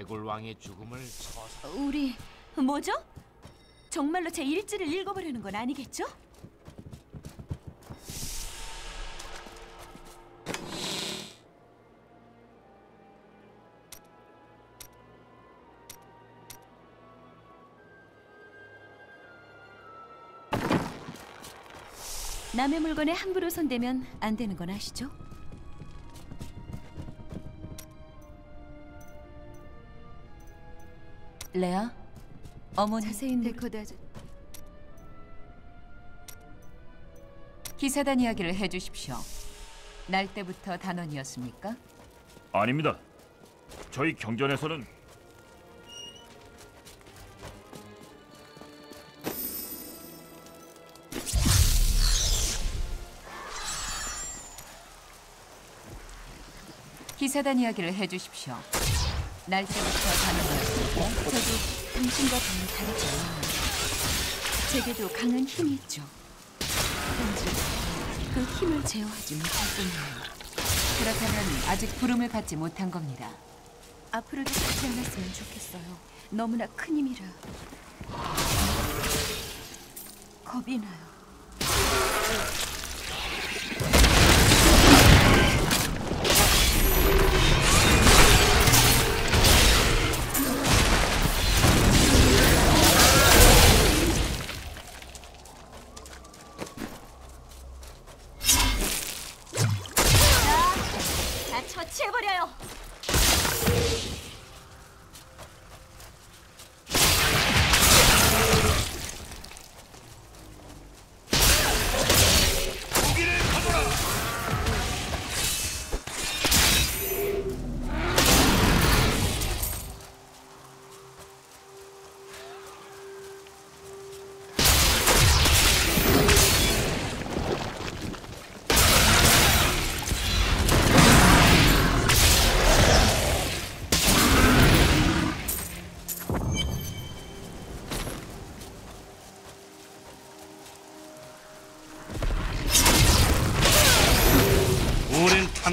해골 왕의 죽음을 처사 우리 뭐죠? 정말로 제 일지를 읽어보려는 건 아니겠죠? 남의 물건에 함부로 손대면 안 되는 건 아시죠? 레아, 어머니 자세히 데코다 기사단 이야기를 해주십시오. 날 때부터 단원이었습니까? 아닙니다. 저희 경전에서는 기사단 이야기를 해주십시오. 날 때부터 단원이었습니까? 저도 당신과 별로 다르지 않아요. 제게도 강한 힘이 있죠. 단지 그 힘을 제어하지 뿐이에요. 그렇다면 아직 부름을 받지 못한 겁니다. 앞으로도 그렇지 않았으면 좋겠어요. 너무나 큰 힘이라 겁이 나요.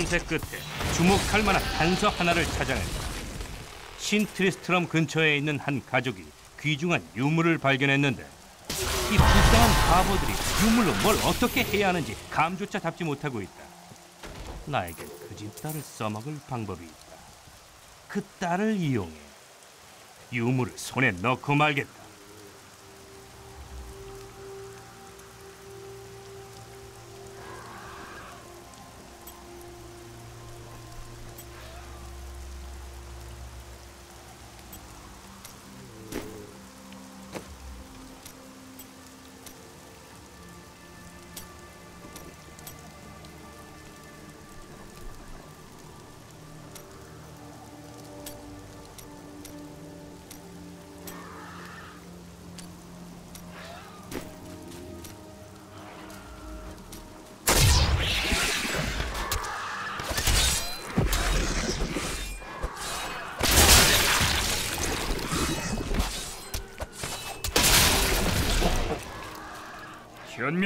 탐색 끝에 주목할 만한 단서 하나를 찾아냈다. 신트리스트럼 근처에 있는 한 가족이 귀중한 유물을 발견했는데 이 불쌍한 바보들이 유물로 뭘 어떻게 해야 하는지 감조차 잡지 못하고 있다. 나에겐 그 집 딸을 써먹을 방법이 있다. 그 딸을 이용해 유물을 손에 넣고 말겠다.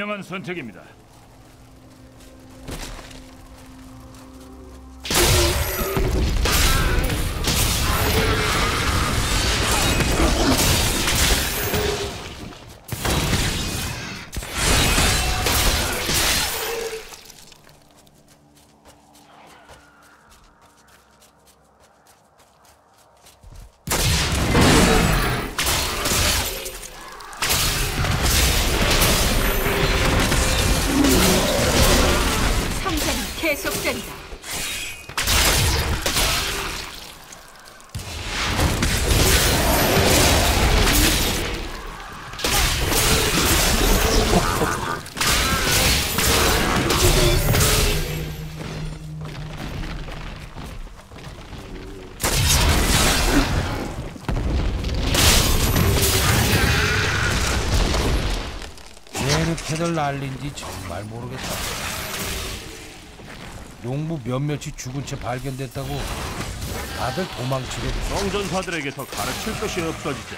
현명한 선택입니다. 난린지 정말 모르겠다. 용무 몇몇이 죽은 채 발견됐다고 다들 도망치려 성전사들에게서 가르칠 것이 없어지자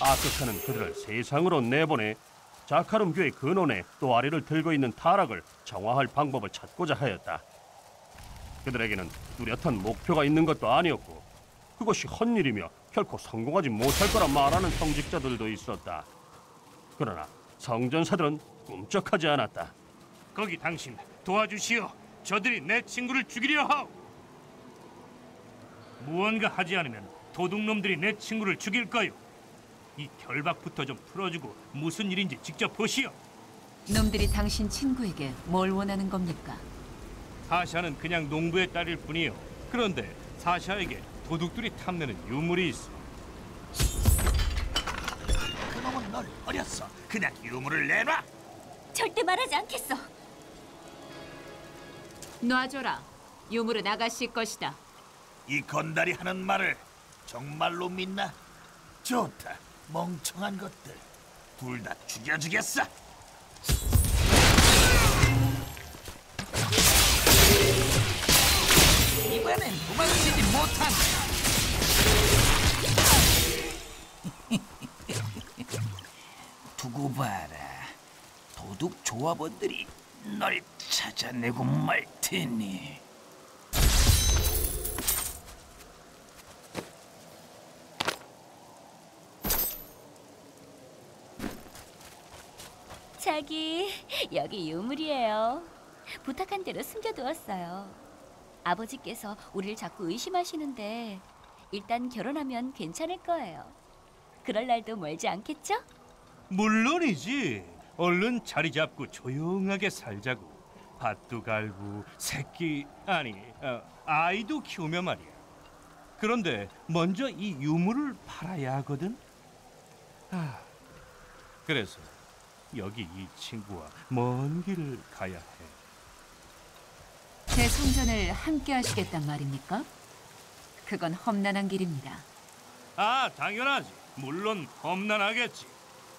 아스카는 그들을 세상으로 내보내 자카룸 교의 근원에 또 아리를 들고 있는 타락을 정화할 방법을 찾고자 하였다. 그들에게는 뚜렷한 목표가 있는 것도 아니었고 그것이 헛일이며 결코 성공하지 못할 거라 말하는 성직자들도 있었다. 그러나 성전사들은 꿈쩍하지 않았다. 거기 당신 도와주시오. 저들이 내 친구를 죽이려 하오. 무언가 하지 않으면 도둑놈들이 내 친구를 죽일 거요. 이 결박부터 좀 풀어주고 무슨 일인지 직접 보시오. 놈들이 당신 친구에게 뭘 원하는 겁니까? 사샤는 그냥 농부의 딸일 뿐이요. 그런데 사샤에게 도둑들이 탐내는 유물이 있어. 그놈은 널 버렸어. 그냥 유물을 내놔. 절대 말하지 않겠어. 놔줘라. 유물은 아가씨 것이다. 이 건달이 하는 말을 정말로 믿나? 좋다. 멍청한 것들. 둘 다 죽여주겠어. 이번엔 도망치지 못한다. 두고 봐라. 도둑 조합원들이 널 찾아내고 말 테니. 자기, 여기 유물이에요. 부탁한 대로 숨겨두었어요. 아버지께서 우리를 자꾸 의심하시는데 일단 결혼하면 괜찮을 거예요. 그럴 날도 멀지 않겠죠? 물론이지. 얼른 자리 잡고 조용하게 살자고. 밭도 갈고 새끼 아니 어, 아이도 키우며 말이야. 그런데 먼저 이 유물을 팔아야 하거든. 아, 그래서 여기 이 친구와 먼 길을 가야 해. 제 성전을 함께 하시겠단 말입니까? 그건 험난한 길입니다. 아, 당연하지. 물론 험난하겠지.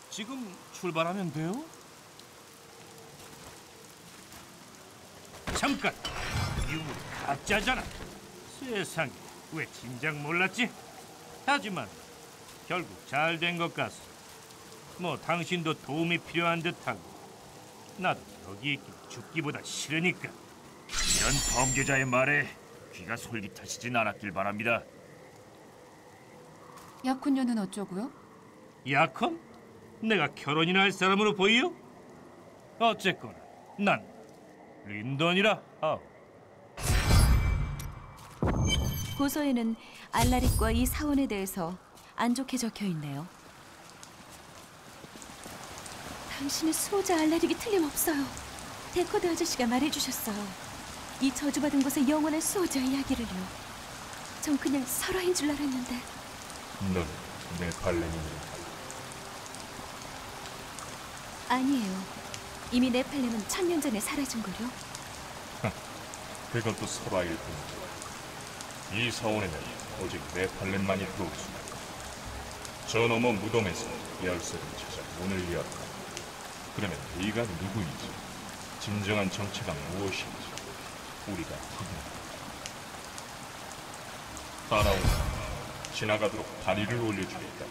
지금 출발하면 돼요? 잠깐. 유물 가짜잖아. 세상에 왜 진작 몰랐지? 하지만 결국 잘 된 것 같소. 뭐 당신도 도움이 필요한 듯하고 나도 여기 있기 죽기보다 싫으니까. 이런 범죄자의 말에 귀가 솔깃하시진 않았길 바랍니다. 약혼녀는 어쩌고요? 약혼? 내가 결혼이나 할 사람으로 보이요? 어쨌거나 난 린던이라 하오. 고소에는 알라릭과 이 사원에 대해서 안 좋게 적혀 있네요. 당신의 수호자 알라릭이 틀림없어요. 데코드 아저씨가 말해주셨어요. 이 저주받은 곳의 영원한 수호자 이야기를요. 전 그냥 설화인 줄 알았는데 넌내 발레니는 아니에요. 이미 네팔렘은 천년 전에 사라진 거요. 그것도 설화일 뿐이다. 이 사원에는 오직 내 발렌만이 들어올 수 있다. 저 너머 무덤에서 열쇠를 찾아 문을 열었다. 그러면 네가 누구인지, 진정한 정체가 무엇인지 우리가 확인한다. 따라오라. 지나가도록 다리를 올려주겠다.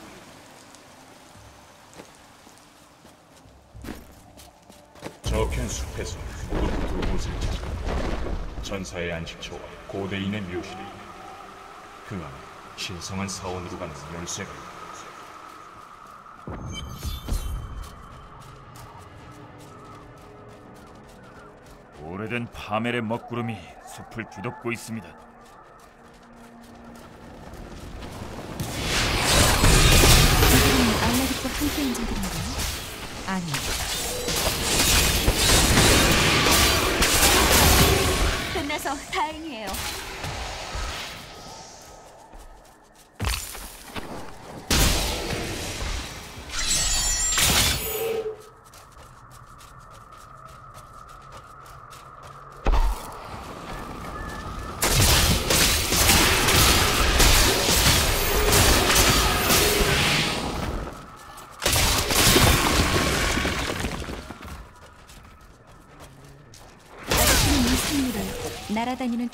저편 숲에서 무덤 두 곳을 찾아 전사의 안식처와 고대인의 묘실이. 그 안에 신성한 사원으로 가는 열쇠가 있다. 오래된 파멜의 먹구름이 숲을 뒤덮고 있습니다.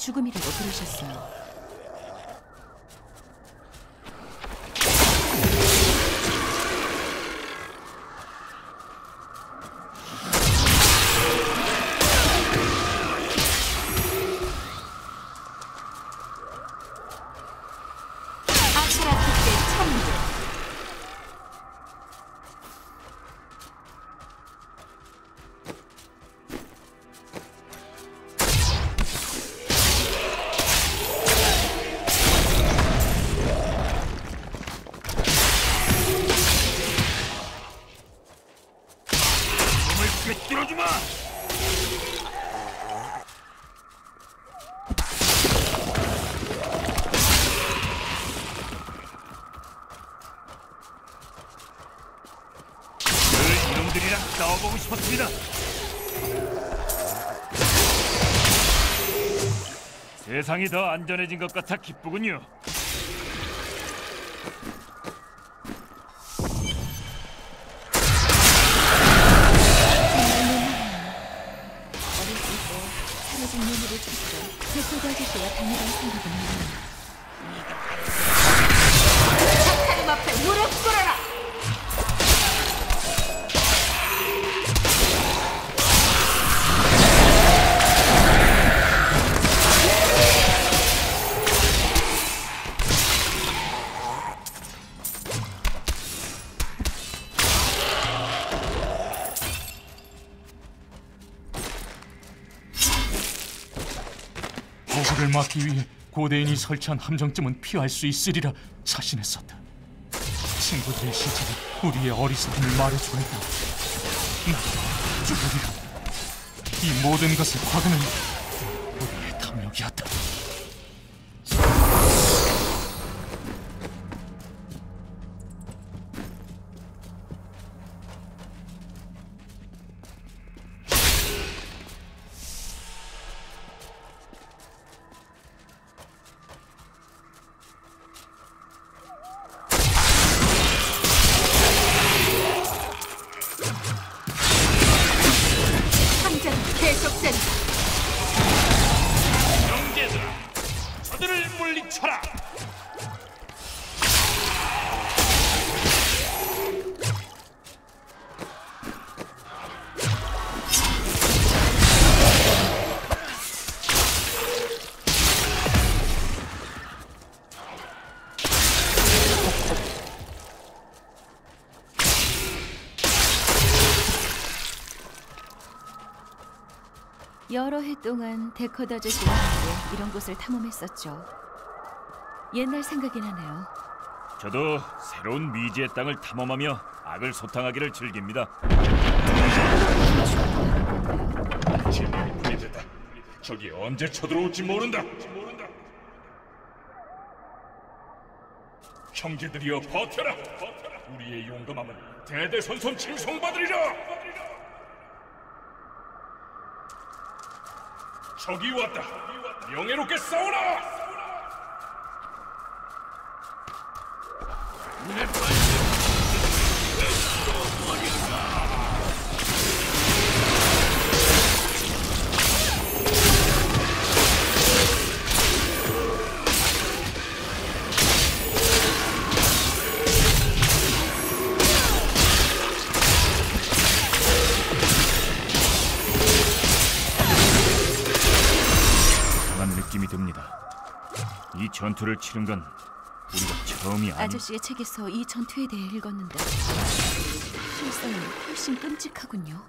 죽음이라고 부르셨어요. 세상이 더 안전해진 것 같아 기쁘군요. 보고를 막기 위해 고대인이 설치한 함정쯤은 피할 수 있으리라 자신했었다. 친구들의 시체가 우리의 어리석음을 말해주고 있다. 나 죽으리라. 이 모든 것의 과거는 여러 해 동안 데코드 아저씨와 함께 이런 곳을 탐험했었죠. 옛날 생각이 나네요. 저도 새로운 미지의 땅을 탐험하며 악을 소탕하기를 즐깁니다. 진리 프리드다. 적이 언제 쳐들어올지 모른다. 형제들이여 버텨라. 우리의 용감함은 대대손손 칭송받으리라. 적이 왔다. 명예롭게 싸우라. 느낌이 듭니다. 이 전투를 치른 건 우리가 처음이 아니. 아저씨의 책에서 이 전투에 대해 읽었는데 실상은 훨씬 끔찍하군요.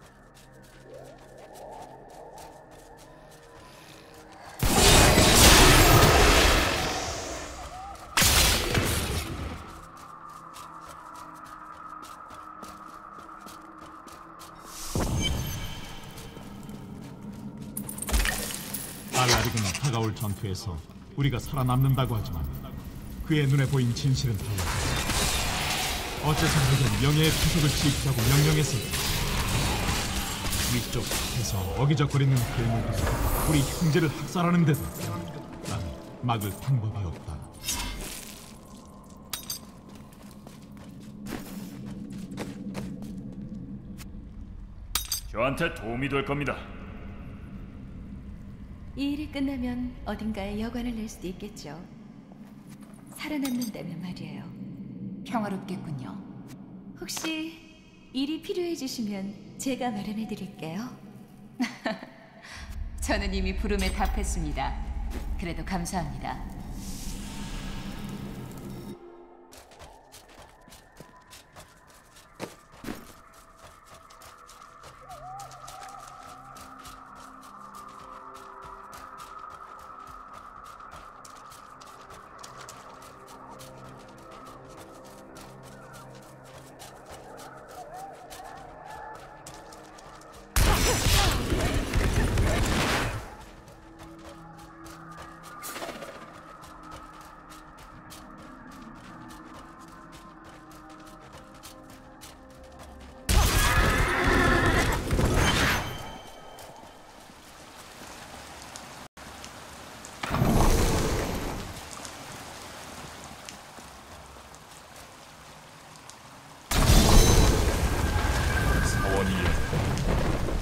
전투에서 우리가 살아남는다고 하지만 그의 눈에 보인 진실은 달라. 어째서 우리는 명예의 표적을 지키라고 명령했을까? 위쪽에서 어기적거리는 괴물들이 우리 형제를 학살하는 데도 나는 막을 방법이 없다. 저한테 도움이 될 겁니다. 이 일이 끝나면 어딘가에 여관을 낼 수도 있겠죠. 살아남는다면 말이에요. 평화롭겠군요. 혹시 일이 필요해지시면 제가 마련해 드릴게요. 저는 이미 부름에 답했습니다. 그래도 감사합니다.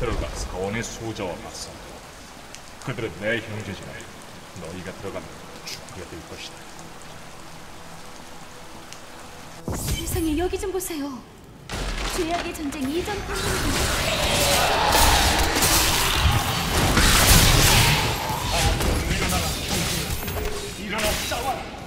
가장의 소자와 맞서. 그들은 내 형제지만 너희가 들어가면 죽게 될 것이다. 세상에 여기 좀 보세요. 죄악의 전쟁 이전 판문이 세계성이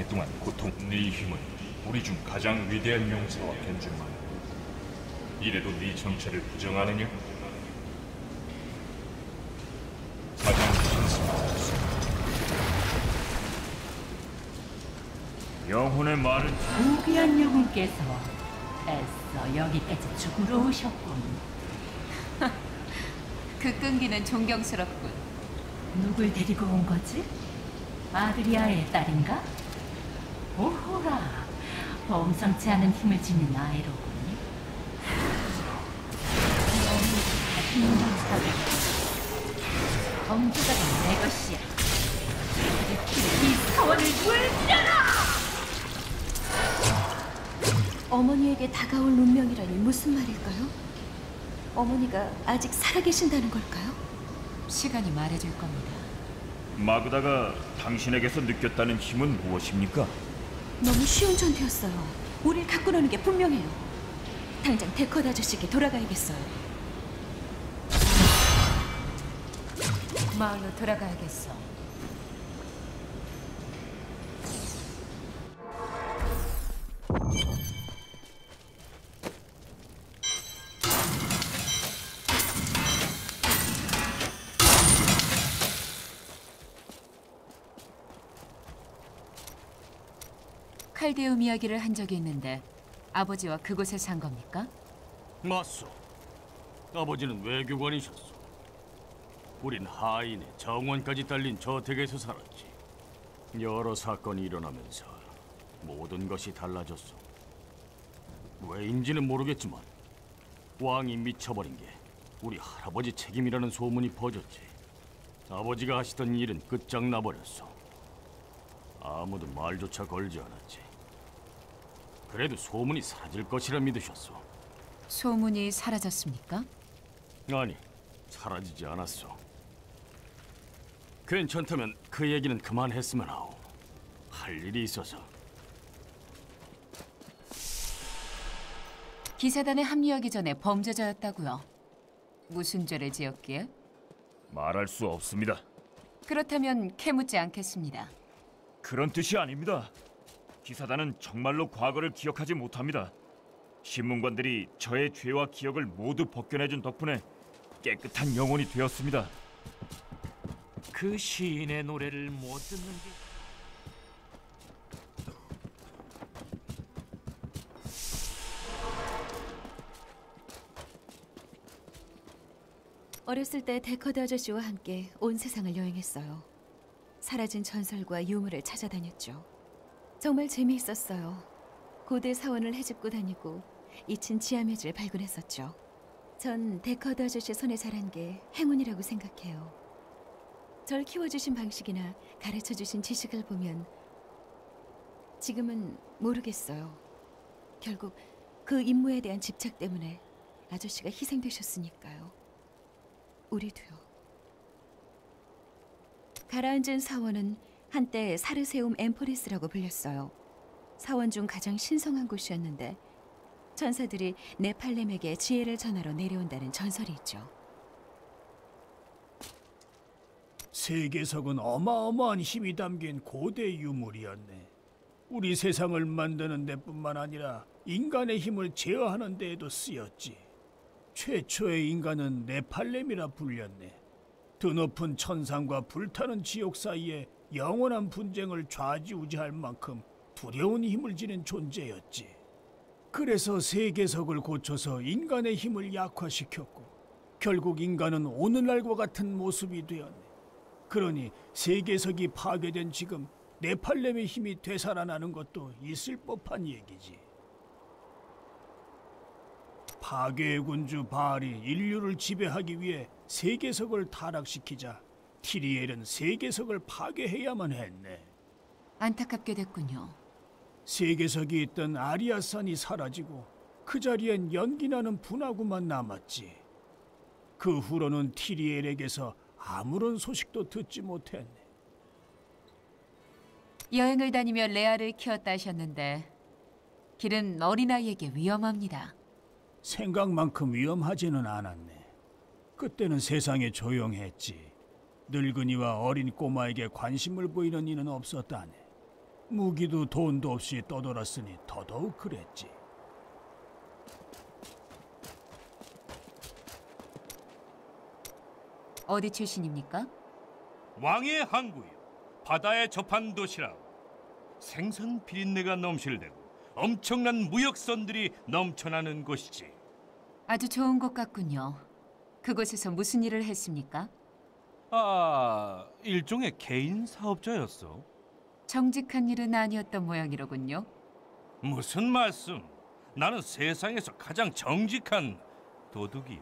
짧은 생애 동안 고통 네 힘은 우리 중 가장 위대한 용사와 견줄만 이래도 네 정체를 부정하느냐? 가장 신성한 수 영혼의 말은 무귀한 영혼께서 애써 여기까지 죽으러 오셨군. 그 끈기는 존경스럽군. 누굴 데리고 온 거지? 아드리아의 딸인가? 오호라, 범상치 않은 힘을 지닌 아이로군. 범주가 내 것이야. 이 사원을 물려라! 어머니에게 다가올 운명이라니 무슨 말일까요? 어머니가 아직 살아계신다는 걸까요? 시간이 말해줄 겁니다. 마그다가 당신에게서 느꼈다는 힘은 무엇입니까? 너무 쉬운 전투였어요. 우릴 갖고 노는 게 분명해요. 당장 데컷 아저씨께 돌아가야겠어요. 마을로 돌아가야겠어. 칼데움 이야기를 한 적이 있는데 아버지와 그곳에 산 겁니까? 맞소. 아버지는 외교관이셨소. 우린 하인의 정원까지 딸린 저택에서 살았지. 여러 사건이 일어나면서 모든 것이 달라졌소. 왜인지는 모르겠지만 왕이 미쳐버린 게 우리 할아버지 책임이라는 소문이 퍼졌지. 아버지가 하시던 일은 끝장나버렸어. 아무도 말조차 걸지 않았지. 그래도 소문이 사라질 것이라 믿으셨소. 소문이 사라졌습니까? 아니, 사라지지 않았어. 괜찮다면 그 얘기는 그만했으면 하오. 할 일이 있어서. 기사단에 합류하기 전에 범죄자였다고요. 무슨 죄를 지었기에? 말할 수 없습니다. 그렇다면 캐묻지 않겠습니다. 그런 뜻이 아닙니다. 기사단은 정말로 과거를 기억하지 못합니다. 신문관들이 저의 죄와 기억을 모두 벗겨내준 덕분에 깨끗한 영혼이 되었습니다. 그 시인의 노래를 못 듣는 게 어렸을 때 데커드 아저씨와 함께 온 세상을 여행했어요. 사라진 전설과 유물을 찾아다녔죠. 정말 재미있었어요. 고대 사원을 헤집고 다니고 잊힌 지하묘질 발굴했었죠. 전 데커드 아저씨 손에 자란 게 행운이라고 생각해요. 절 키워주신 방식이나 가르쳐주신 지식을 보면 지금은 모르겠어요. 결국 그 임무에 대한 집착 때문에 아저씨가 희생되셨으니까요. 우리도요. 가라앉은 사원은 한때 사르세움 엠포리스라고 불렸어요. 사원 중 가장 신성한 곳이었는데 천사들이 네팔렘에게 지혜를 전하러 내려온다는 전설이 있죠. 세계석은 어마어마한 힘이 담긴 고대 유물이었네. 우리 세상을 만드는 데뿐만 아니라 인간의 힘을 제어하는 데에도 쓰였지. 최초의 인간은 네팔렘이라 불렸네. 드높은 천상과 불타는 지옥 사이에 영원한 분쟁을 좌지우지할 만큼 두려운 힘을 지닌 존재였지. 그래서 세계석을 고쳐서 인간의 힘을 약화시켰고 결국 인간은 오늘날과 같은 모습이 되었네. 그러니 세계석이 파괴된 지금 네팔렘의 힘이 되살아나는 것도 있을 법한 얘기지. 파괴의 군주 바알이 인류를 지배하기 위해 세계석을 타락시키자 티리엘은 세계석을 파괴해야만 했네. 안타깝게 됐군요. 세계석이 있던 아리아산이 사라지고 그 자리엔 연기나는 분화구만 남았지. 그 후로는 티리엘에게서 아무런 소식도 듣지 못했네. 여행을 다니며 레아를 키웠다 하셨는데 길은 어린아이에게 위험합니다. 생각만큼 위험하지는 않았네. 그때는 세상에 조용했지. 늙은이와 어린 꼬마에게 관심을 보이는 이는 없었다네. 무기도 돈도 없이 떠돌았으니 더더욱 그랬지. 어디 출신입니까? 왕의 항구요. 바다에 접한 도시라. 생선 비린내가 넘실대고 엄청난 무역선들이 넘쳐나는 곳이지. 아주 좋은 곳 같군요. 그곳에서 무슨 일을 했습니까? 아, 일종의 개인 사업자였어. 정직한 일은 아니었던 모양이로군요. 무슨 말씀? 나는 세상에서 가장 정직한 도둑이야.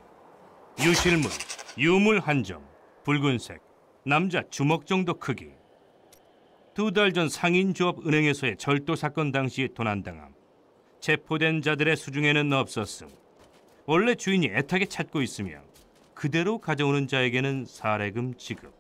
유실물, 유물 한 점, 붉은색, 남자 주먹 정도 크기. 두 달 전 상인조합 은행에서의 절도 사건 당시 도난당함. 체포된 자들의 수중에는 없었음. 원래 주인이 애타게 찾고 있으며 그대로 가져오는 자에게는 사례금 지급.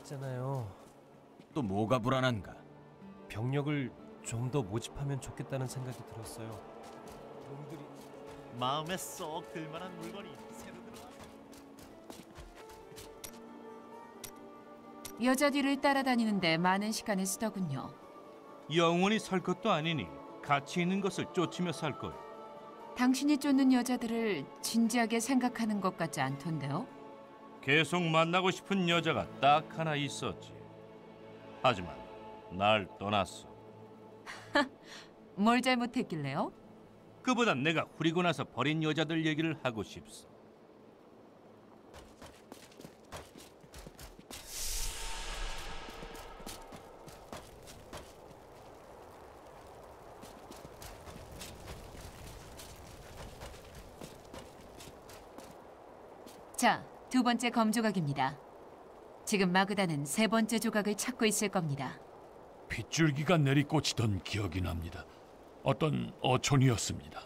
있잖아요. 또 뭐가 불안한가? 병력을 좀 더 모집하면 좋겠다는 생각이 들었어요. 놈들이 마음에 쏙 들만한 물건이 새로 들어. 여자 뒤를 따라다니는데 많은 시간을 쓰더군요. 영원히 살 것도 아니니 가치 있는 것을 쫓으며 살 거야. 당신이 쫓는 여자들을 진지하게 생각하는 것 같지 않던데요? 계속 만나고 싶은 여자가 딱 하나 있었지. 하지만 날 떠났어. 뭘 잘못했길래요? 그보단 내가 후리고 나서 버린 여자들 얘기를 하고 싶소. 자, 두 번째 검 조각입니다. 지금 마그다는 세 번째 조각을 찾고 있을 겁니다. 빗줄기가 내리꽂히던 기억이 납니다. 어떤 어촌이었습니다.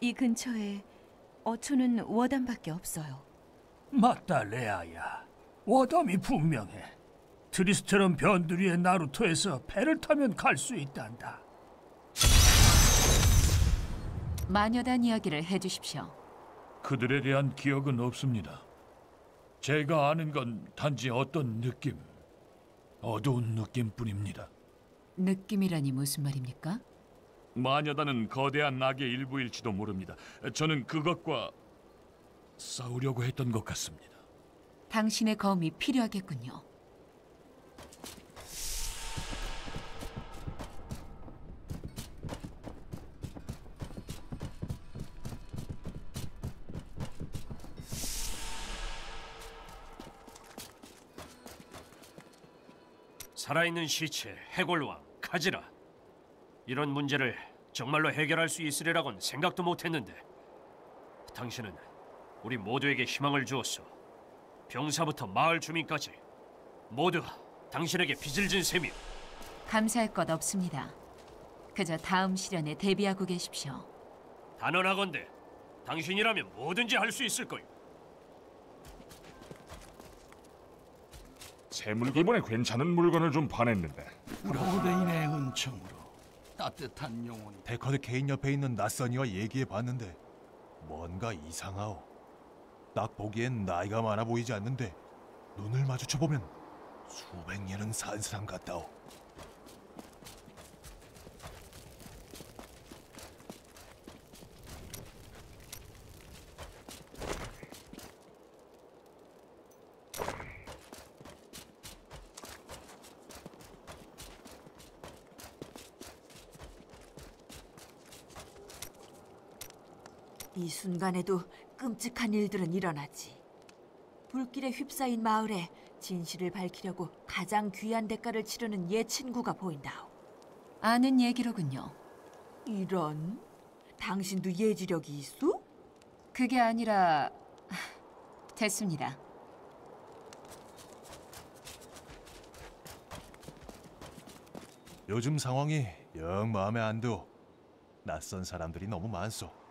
이 근처에 어촌은 워담밖에 없어요. 맞다, 레아야. 워담이 분명해. 트리스처럼 변두리의 나루토에서 배를 타면 갈 수 있단다. 마녀단 이야기를 해주십시오. 그들에 대한 기억은 없습니다. 제가 아는 건 단지 어떤 느낌, 어두운 느낌뿐입니다. 느낌이라니 무슨 말입니까? 마녀단은 거대한 낙의 일부일지도 모릅니다. 저는 그것과 싸우려고 했던 것 같습니다. 당신의 검이 필요하겠군요. 살아있는 시체, 해골왕, 카지라 이런 문제를 정말로 해결할 수 있으리라곤 생각도 못했는데 당신은 우리 모두에게 희망을 주었소. 병사부터 마을 주민까지 모두 당신에게 빚을 진 셈이오. 감사할 것 없습니다. 그저 다음 시련에 대비하고 계십시오. 단언하건대 당신이라면 뭐든지 할 수 있을 거요. 이번에 괜찮은 물건을 좀 반했는데 브라우데인의 은총으로 따뜻한 영혼. 데커드 개인 옆에 있는 낯선이와 얘기해 봤는데 뭔가 이상하오. 딱 보기엔 나이가 많아 보이지 않는데 눈을 마주쳐 보면 수백 년은 산 사람 같다오. 이 순간에도 끔찍한 일들은 일어나지. 불길에 휩싸인 마을에 진실을 밝히려고 가장 귀한 대가를 치르는 옛 친구가 보인다오. 아는 얘기로군요. 이런? 당신도 예지력이 있어? 그게 아니라 됐습니다. 요즘 상황이 영 마음에 안 들어. 낯선 사람들이 너무 많소.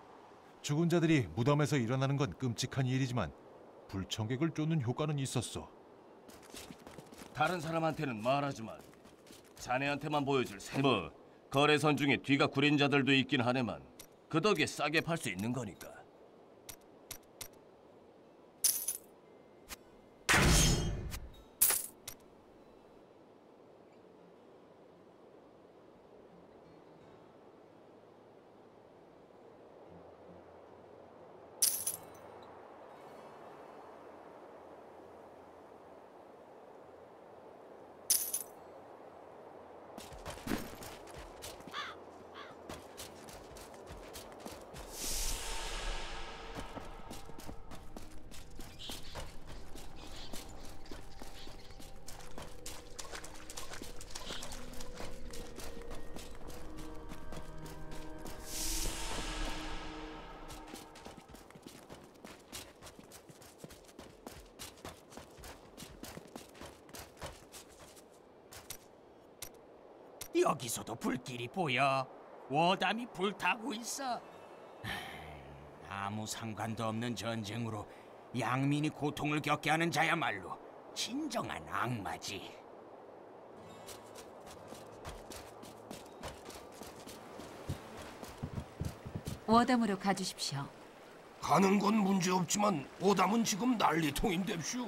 죽은 자들이 무덤에서 일어나는 건 끔찍한 일이지만 불청객을 쫓는 효과는 있었어. 다른 사람한테는 말하지만 자네한테만 보여줄 새. 뭐 거래선 중에 뒤가 구린 자들도 있긴 하네만 그 덕에 싸게 팔 수 있는 거니까. 여기서도 불길이 보여. 워담이 불타고 있어. 아무 상관도 없는 전쟁으로 양민이 고통을 겪게 하는 자야말로 진정한 악마지. 워담으로 가주십시오. 가는 건 문제 없지만 오담은 지금 난리통인데쇼.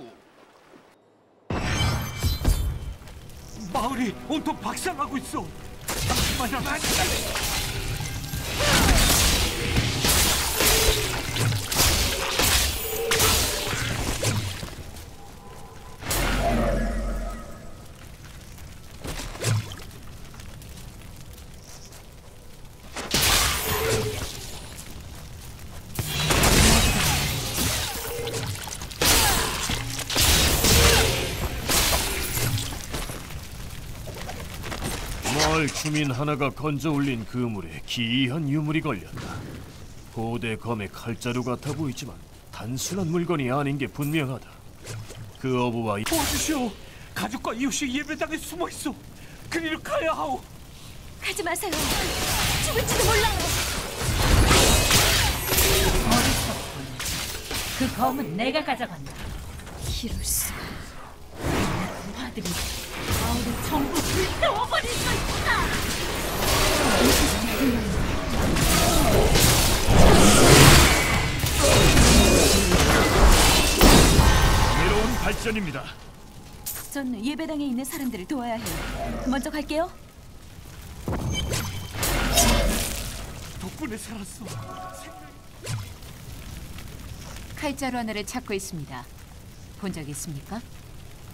마을이 온통 박살나고 있어. 잠시만요. 주민 하나가 건져 올린 그물에 기이한 유물이 걸렸다. 고대 검의 칼자루 같아 보이지만 단순한 물건이 아닌 게 분명하다. 그 어부와 이- 도와주시오. 가족과 이웃이 예배당에 숨어 있어. 그리로 가야 하오. 가지 마세요. 죽을지도 몰라요. 그 검은 내가 가져간다. 이럴 수가. 부하들이 새로운 발전입니다. 전 예배당에 있는 사람들을 도와야 해요. 먼저 갈게요. 덕분에 살았어. 칼자루 하나를 찾고 있습니다. 본 적 있습니까?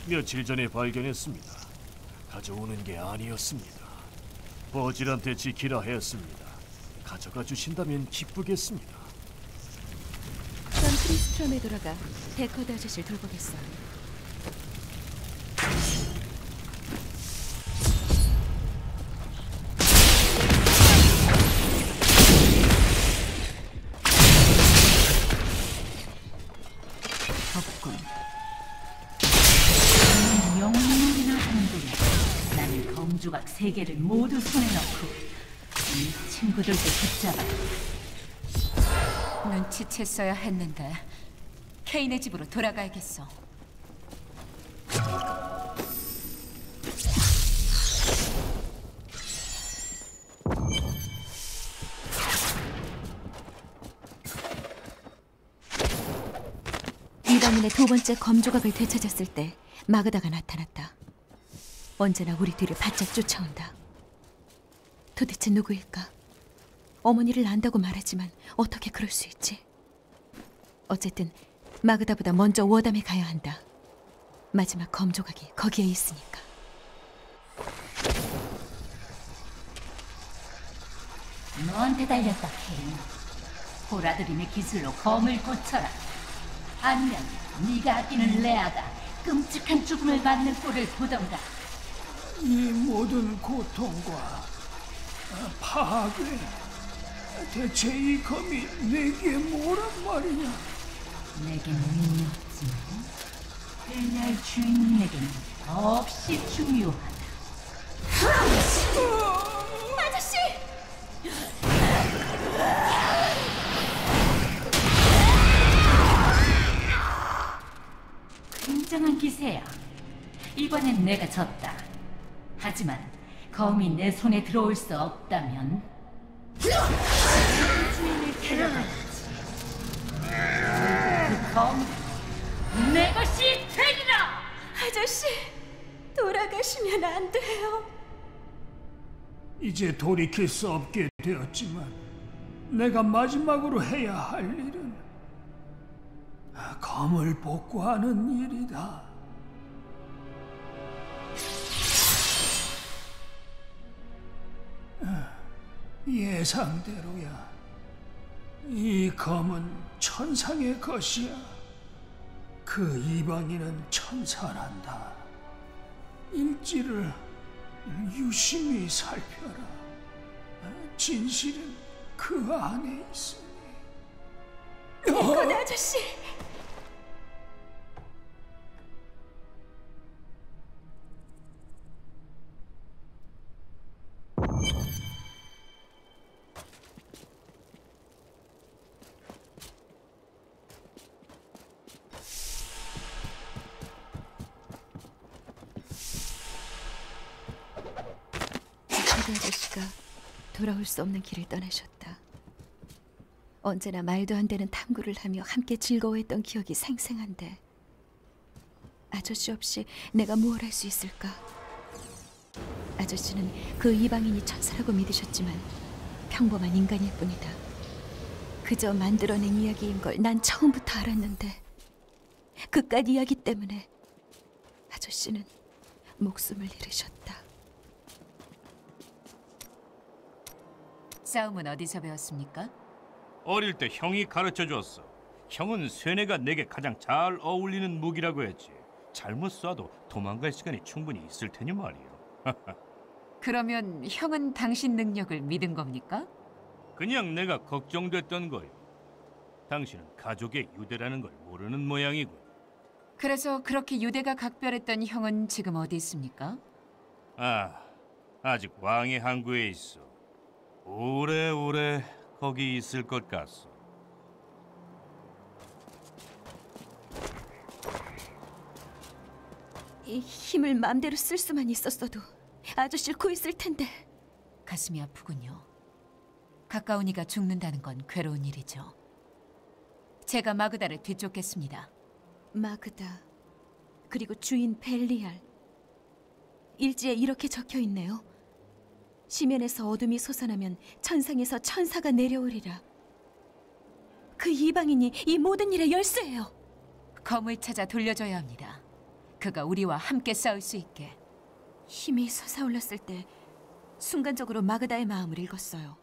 며칠 전에 발견했습니다. 가져오는 게 아니었습니다. 버질한테 지키라 했습니다. 가져가 주신다면 기쁘겠습니다. 전 크리스트럼에 돌아가 데커드 아저씨를 돌보겠어 세 개를 모두 손에 넣고 이 친구들도 붙잡아. 눈치챘어야 했는데 케인의 집으로 돌아가야겠어. 이방인의 두 번째 검조각을 되찾았을 때 마그다가 나타났다. 언제나 우리 뒤를 바짝 쫓아온다. 도대체 누구일까? 어머니를 안다고 말하지만 어떻게 그럴 수 있지? 어쨌든 마그다보다 먼저 워담에 가야 한다. 마지막 검 조각이 거기에 있으니까. 너한테 달렸다, 케인. 보라드림의 기술로 검을 고쳐라. 아니면 네가 아끼는 레아가 끔찍한 죽음을 맞는 꼴을 보던가. 이 모든 고통과 파괴 대체 이 검이 내게 뭐란 말이냐? 내겐 의미 없지만 벨리알 주인님에게는 더없이 중요하다. 아저씨! 굉장한 기세야. 이번엔 내가 졌다. 하지만 검이 내 손에 들어올 수 없다면 주인을 데려가야지. 그 검, 내 것이 되리라! 아저씨, 돌아가시면 안 돼요. 이제 돌이킬 수 없게 되었지만 내가 마지막으로 해야 할 일은 검을 복구하는 일이다. 예상대로야. 이 검은 천상의 것이야. 그 이방인은 천사란다. 일지를 유심히 살펴라. 진실은 그 안에 있으니. 이건 아저씨! 돌아올 수 없는 길을 떠나셨다. 언제나 말도 안 되는 탐구를 하며 함께 즐거워했던 기억이 생생한데 아저씨 없이 내가 무엇 할수 있을까? 아저씨는 그 이방인이 천사라고 믿으셨지만 평범한 인간일 뿐이다. 그저 만들어낸 이야기인 걸 난 처음부터 알았는데 그깟 이야기 때문에 아저씨는 목숨을 잃으셨다. 싸움은 어디서 배웠습니까? 어릴 때 형이 가르쳐 줬어. 형은 쇠뇌가 내게 가장 잘 어울리는 무기라고 했지. 잘못 쏴도 도망갈 시간이 충분히 있을 테니 말이야. 그러면 형은 당신 능력을 믿은 겁니까? 그냥 내가 걱정됐던 거요. 당신은 가족의 유대라는 걸 모르는 모양이고. 그래서 그렇게 유대가 각별했던 형은 지금 어디 있습니까? 아, 아직 왕의 항구에 있어. 오래오래 거기 있을 것 같소. 이 힘을 마음대로 쓸 수만 있었어도 아저씨를 구했을 텐데 가슴이 아프군요. 가까운 이가 죽는다는 건 괴로운 일이죠. 제가 마그다를 뒤쫓겠습니다. 마그다 그리고 주인 벨리알 일지에 이렇게 적혀 있네요. 시면에서 어둠이 솟아나면 천상에서 천사가 내려오리라. 그 이방인이 이 모든 일의 열쇠예요. 검을 찾아 돌려줘야 합니다. 그가 우리와 함께 싸울 수 있게. 힘이 솟아올랐을 때 순간적으로 마그다의 마음을 읽었어요.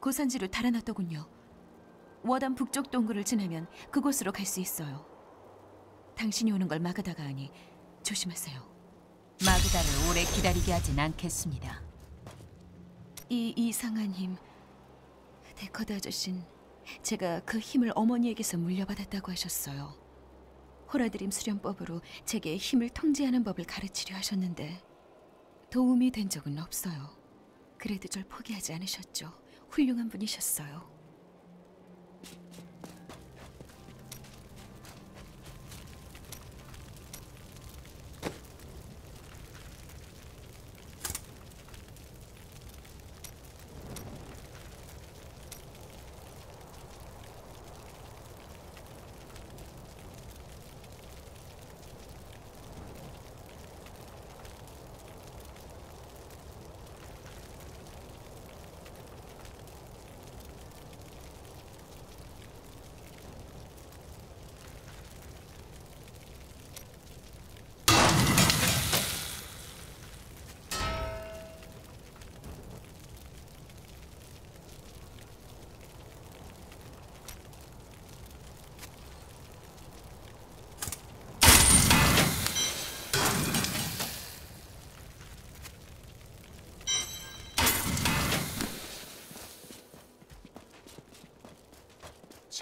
고산지로 달아났더군요. 워담 북쪽 동굴을 지나면 그곳으로 갈 수 있어요. 당신이 오는 걸 마그다가 아니 조심하세요. 마그다를 오래 기다리게 하진 않겠습니다. 이 이상한 힘, 데커드 아저씨는 제가 그 힘을 어머니에게서 물려받았다고 하셨어요. 호라드림 수련법으로 제게 힘을 통제하는 법을 가르치려 하셨는데 도움이 된 적은 없어요. 그래도 절 포기하지 않으셨죠. 훌륭한 분이셨어요.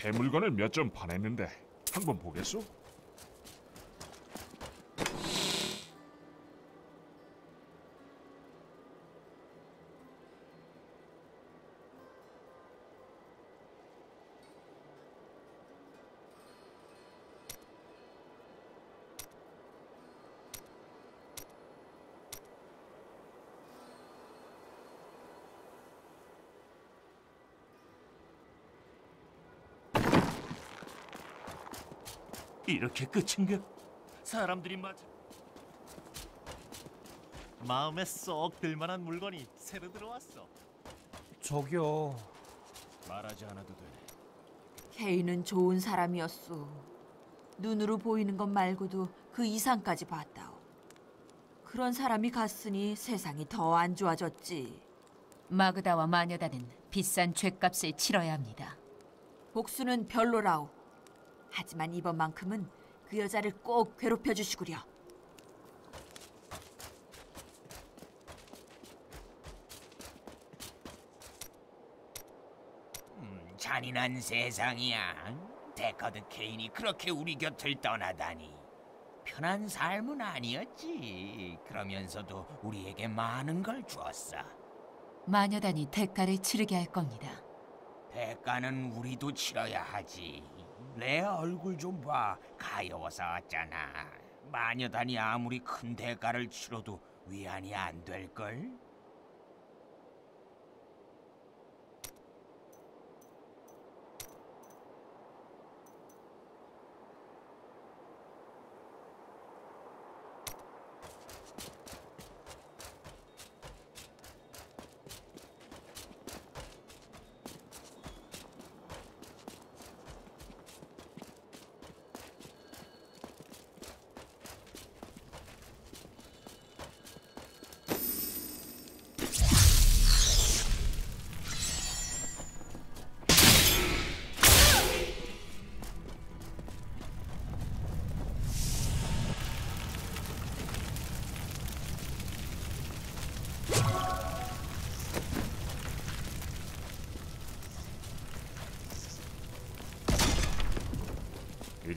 새 물건을 몇 점 파냈는데 한번 보겠소? 이렇게 끝인가? 사람들이 맞아. 마음에 쏙 들만한 물건이 새로 들어왔어. 저기요. 말하지 않아도 돼. 케이는 좋은 사람이었소. 눈으로 보이는 것 말고도 그 이상까지 봤다오. 그런 사람이 갔으니 세상이 더 안 좋아졌지. 마그다와 마녀다는 비싼 죗값을 치러야 합니다. 복수는 별로라오. 하지만 이번만큼은 그 여자를 꼭 괴롭혀 주시구려. 음, 잔인한 세상이야. 데커드 케인이 그렇게 우리 곁을 떠나다니. 편한 삶은 아니었지. 그러면서도 우리에게 많은 걸 주었어. 마녀단이 대가를 치르게 할 겁니다. 대가는 우리도 치러야 하지. 내 얼굴 좀 봐. 가여워서 어쩌나. 마녀단이 아무리 큰 대가를 치러도 위안이 안 될걸?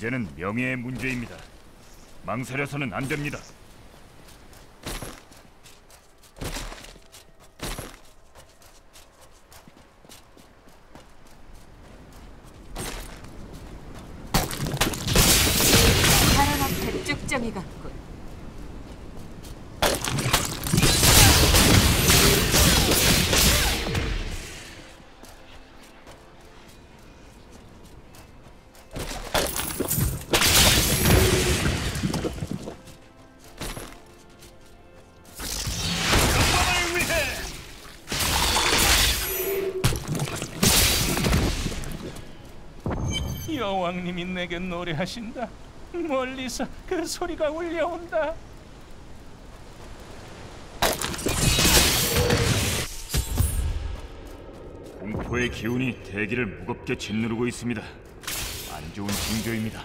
이제는 명예의 문제입니다. 망설여서는 안 됩니다. 왕님이 내게 노래하신다. 멀리서 그 소리가 울려온다. 공포의 기운이 대기를 무겁게 짓누르고 있습니다. 안 좋은 징조입니다.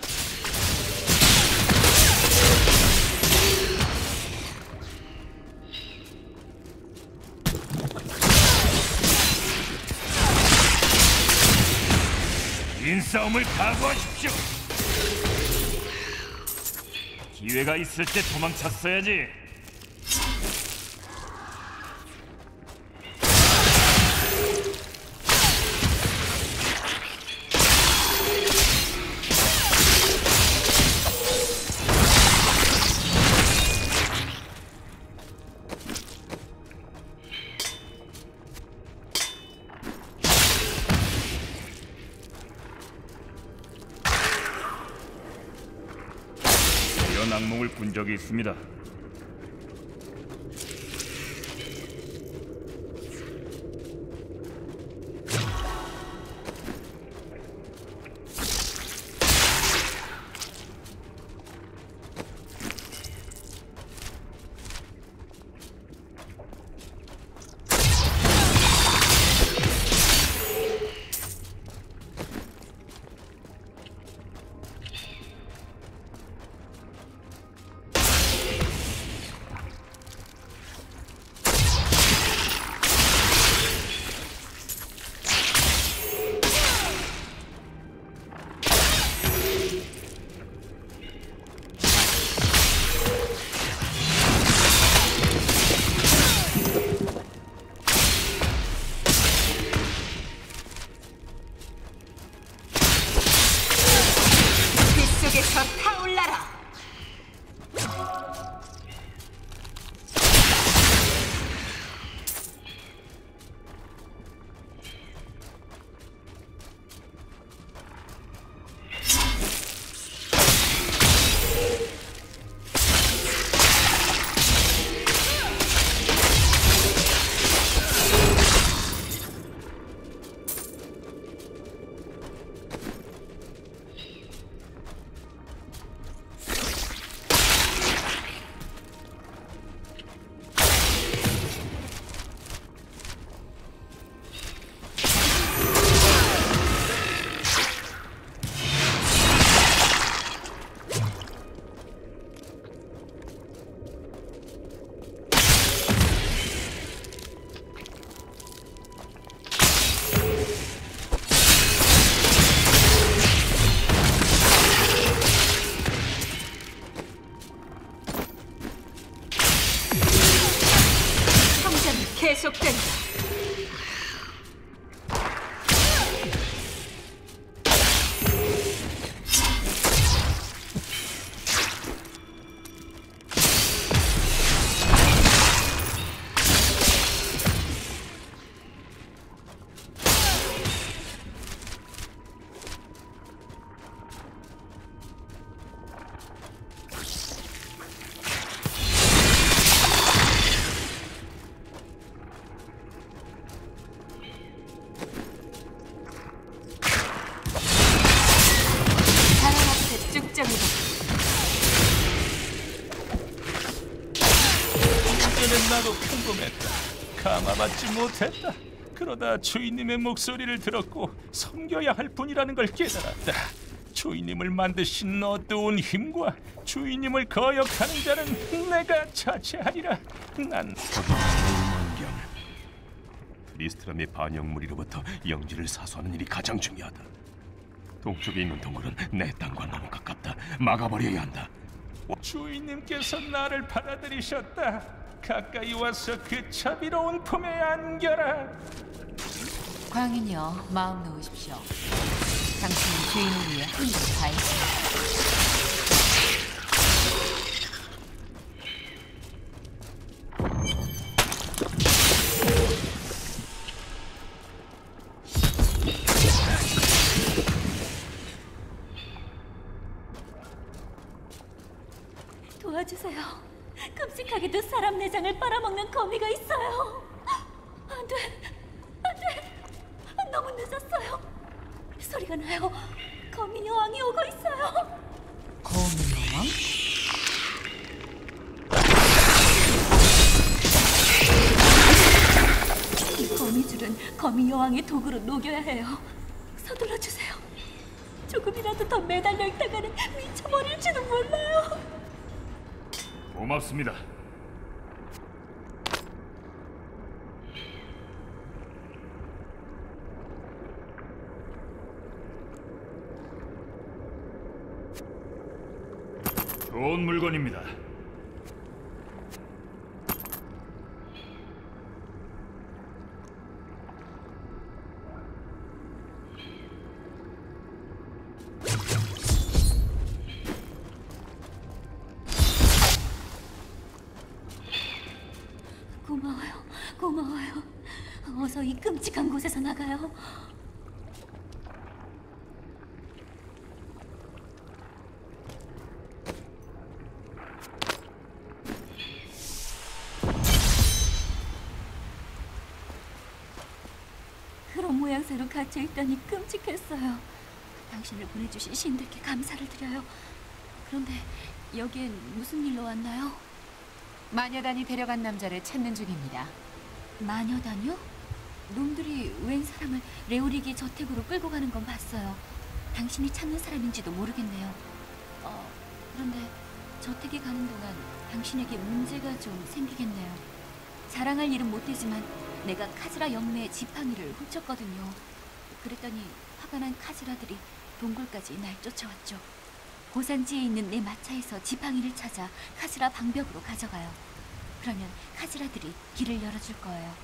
싸움을 각오하십시오. 기회가 있을 때 도망쳤어야지. 있습니다. 성장이 계속된 주인님의 목소리를 들었고 섬겨야 할 분이라는 걸 깨달았다. 주인님을 만드신 어두운 힘과 주인님을 거역하는 자는 내가 자체하리라. 난 만경 트리스트람의 반영무리로부터 영지를 사수하는 일이 가장 중요하다. 동쪽에 있는 동굴은 내 땅과 너무 가깝다. 막아버려야 한다. 주인님께서 나를 받아들이셨다. 가까이 와서 그 자비로운 품에 안겨라. 광인이여 마음 놓으십시오. 당신은 주인을 위해 한 일을 다 했습니다. 사람 내장을 빨아먹는 거미가 있어요. 안 돼, 안 돼. 너무 늦었어요. 소리가 나요. 거미 여왕이 오고 있어요. 거미 여왕? 이 거미줄은 거미 여왕의 도구로 녹여야 해요. 서둘러 주세요. 조금이라도 더 매달려 있다가는 미쳐버릴지도 몰라요. 고맙습니다. 좋은 물건입니다. 고마워요. 고마워요. 어서 이 끔찍한 곳에서 나가요. 그런 모양새로 갇혀 있다니 끔찍했어요. 당신을 보내주신 신들께 감사를 드려요. 그런데 여기엔 무슨 일로 왔나요? 마녀단이 데려간 남자를 찾는 중입니다. 마녀단요? 놈들이 웬 사람을 레오리기 저택으로 끌고 가는 건 봤어요. 당신이 찾는 사람인지도 모르겠네요. 어, 그런데 저택에 가는 동안 당신에게 문제가 좀 생기겠네요. 자랑할 일은 못 되지만 내가 카즈라 영매의 지팡이를 훔쳤거든요. 그랬더니 화가 난 카즈라들이 동굴까지 날 쫓아왔죠. 고산지에 있는 내 마차에서 지팡이를 찾아 카즈라 방벽으로 가져가요. 그러면 카즈라들이 길을 열어줄 거예요.